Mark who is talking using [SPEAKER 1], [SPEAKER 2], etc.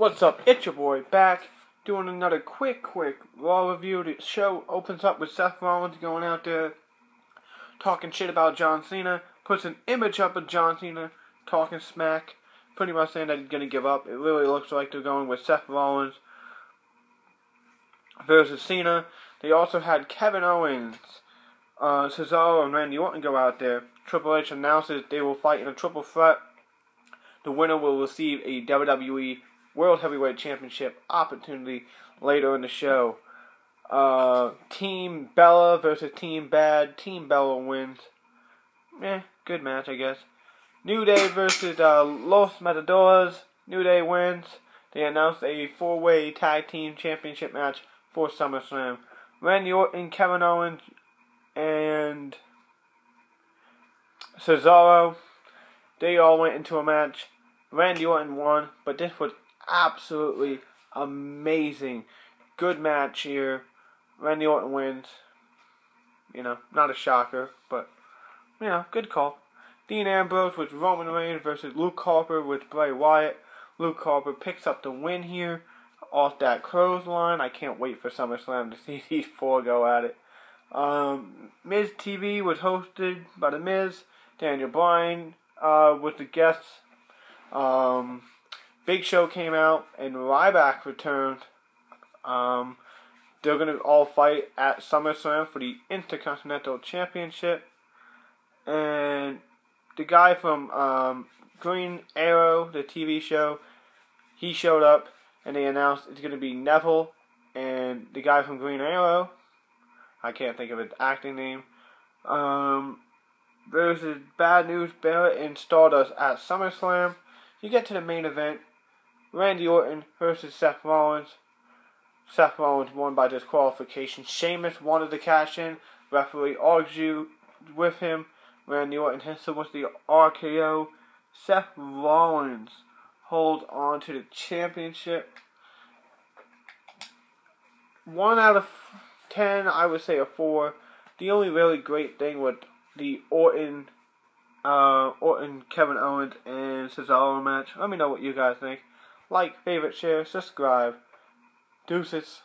[SPEAKER 1] What's up? It's your boy back doing another quick, quick Raw review. The show opens up with Seth Rollins going out there talking shit about John Cena, puts an image up of John Cena talking smack, pretty much saying that he's gonna give up. It really looks like they're going with Seth Rollins versus Cena. They also had Kevin Owens, uh, Cesaro, and Randy Orton go out there. Triple H announces they will fight in a triple threat. The winner will receive a WWE World Heavyweight Championship opportunity later in the show. Uh, Team Bella versus Team Bad. Team Bella wins. Eh, good match, I guess. New Day versus uh, Los Matadores. New Day wins. They announced a four-way tag team championship match for SummerSlam. Randy Orton, Kevin Owens, and Cesaro. They all went into a match. Randy Orton won, but this was absolutely amazing. Good match here. Randy Orton wins. You know, not a shocker, but you know, good call. Dean Ambrose with Roman Reigns versus Luke Harper with Bray Wyatt. Luke Harper picks up the win here off that clothesline. I can't wait for SummerSlam to see these four go at it. Um, Miz TV was hosted by The Miz. Daniel Bryan uh, was the guest. Um, Big Show came out and Ryback returned. Um, they're gonna all fight at SummerSlam for the Intercontinental Championship, and the guy from um, Green Arrow, the TV show, he showed up and they announced it's gonna be Neville and the guy from Green Arrow. I can't think of his acting name. Um, versus Bad News Barrett and Stardust at SummerSlam. You get to the main event. Randy Orton versus Seth Rollins. Seth Rollins won by disqualification. Sheamus wanted to cash in. Referee argued with him. Randy Orton hits him with the RKO. Seth Rollins holds on to the championship. One out of ten, I would say a four. The only really great thing with the Orton, uh, Orton, Kevin Owens, and Cesaro match. Let me know what you guys think like, favorite, share, subscribe. Deuces.